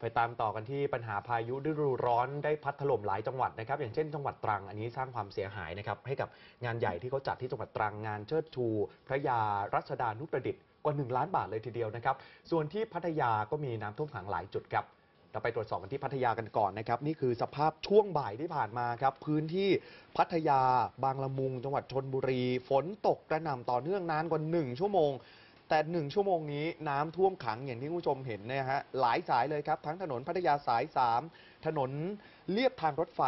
ไปตามต่อกันที่ปัญหาพายุฤดูร้อนได้พัดถล่มหลายจังหวัดนะครับ อย่างเช่นจังหวัดตรังอันนี้สร้างความเสียหายนะครับให้กับงานใหญ่ที่เขาจัดที่จังหวัดตรังงานเชิดชู พระยารัชดานุประดิษฐ์กว่า 1 ล้านบาทเลยทีเดียวนะครับ ส่วนที่พัทยาก็มีน้ำท่วมขังหลายจุดครับเราไปตรวจสอบกันที่พัทยากันก่อนนะครับ นี่คือสภาพช่วงบ่ายที่ผ่านมาครับ พื้นที่พัทยาบางละมุง จังหวัดชนบุรี ฝนตกกระหน่ำต่อเนื่องนานกว่า 1 ชั่วโมง แต่หนึ่งชั่วโมงนี้น้ำท่วมขังอย่างที่คุณผู้ชมเห็นเนะฮะหลายสายเลยครับ ทั้งถนนพัทยาสาย 3 ถนนเลียบทางรถไฟ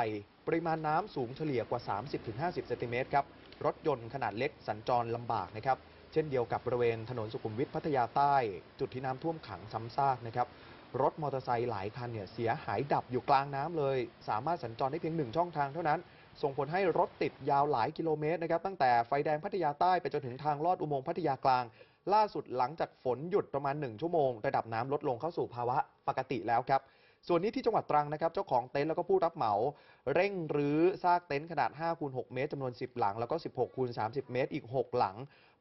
ปริมาณน้ำสูงเฉลี่ยกว่า 30-50 เซนติเมตรครับ รถยนต์ขนาดเล็กสัญจรลำบากนะครับ เช่นเดียวกับบริเวณถนนสุขุมวิทพัทยาใต้ จุดที่น้ำท่วมขังซ้ำซากนะครับรถมอเตอร์ไซค์หลายคันเนี่ยเสียหายดับอยู่กลางน้ำเลย สามารถสัญจรได้เพียงหนึ่งช่องทางเท่านั้น ส่งผลให้รถติดยาวหลายกิโลเมตรนะครับตั้งแต่ไฟแดงพัทยาใต้ไปจนถึงทางลอดอุโมงค์พัทยากลาง ล่าสุดหลังจากฝนหยุดประมาณ 1 ชั่วโมง ระดับน้ำลดลงเข้าสู่ภาวะปกติแล้วครับ ส่วนนี้ที่จังหวัดตรังนะครับ เจ้าของเต็นท์แล้วก็ผู้รับเหมา เร่งรื้อซากเต็นท์ขนาด5คูณ6เมตรจำนวน 10 หลัง แล้วก็ 16คูณ30 เมตรอีก 6 หลัง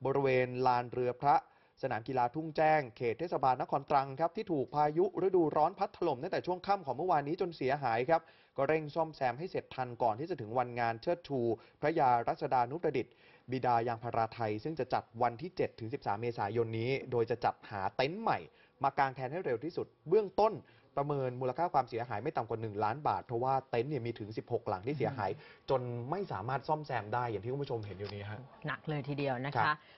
บริเวณลานเรือพระ สนามกีฬาทุ่งแจ้ง เขตเทศบาลนครตรังครับที่ถูกพายุฤดูร้อนพัดถล่มตั้งแต่ช่วงค่ำของเมื่อวานนี้จนเสียหายครับก็เร่งซ่อมแซมให้เสร็จทันก่อนที่จะถึงวันงานเชิดชู พระยารัชดานุประดิษฐ์ บิดายางพาราไทย ซึ่งจะจัดวันที่ 7-13 เมษายนนี้ โดยจะจัดหาเต็นท์ใหม่ มากางแทนให้เร็วที่สุด เบื้องต้น ประเมินมูลค่าความเสียหายไม่ต่ำกว่า 1 ล้านบาท เพราะว่าเต็นท์เนี่ยมีถึง 16 หลังที่เสียหาย จนไม่สามารถซ่อมแซมได้อย่างที่คุณผู้ชมเห็นอยู่นี้ฮะ หนักเลยทีเดียวนะครัคะ บ